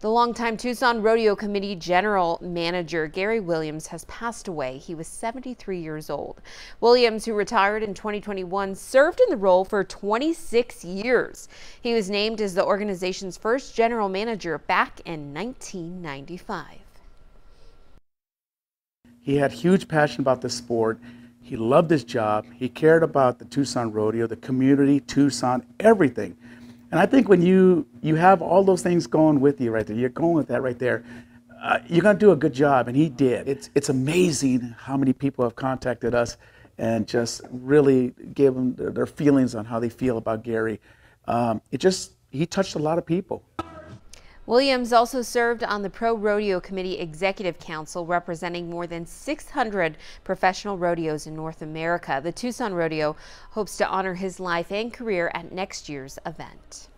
The longtime Tucson Rodeo Committee General Manager Gary Williams has passed away. He was 73 years old. Williams, who retired in 2021, served in the role for 26 years. He was named as the organization's first general manager back in 1995. He had huge passion about the sport. He loved his job. He cared about the Tucson Rodeo, the community, Tucson, everything. And I think when you you have all those things going with you right there, you're going with that right there. Uh, you're going to do a good job, and he did. It's it's amazing how many people have contacted us and just really gave them their feelings on how they feel about Gary. Um, it just he touched a lot of people. Williams also served on the Pro Rodeo Committee Executive Council representing more than 600 professional rodeos in North America. The Tucson Rodeo hopes to honor his life and career at next year's event.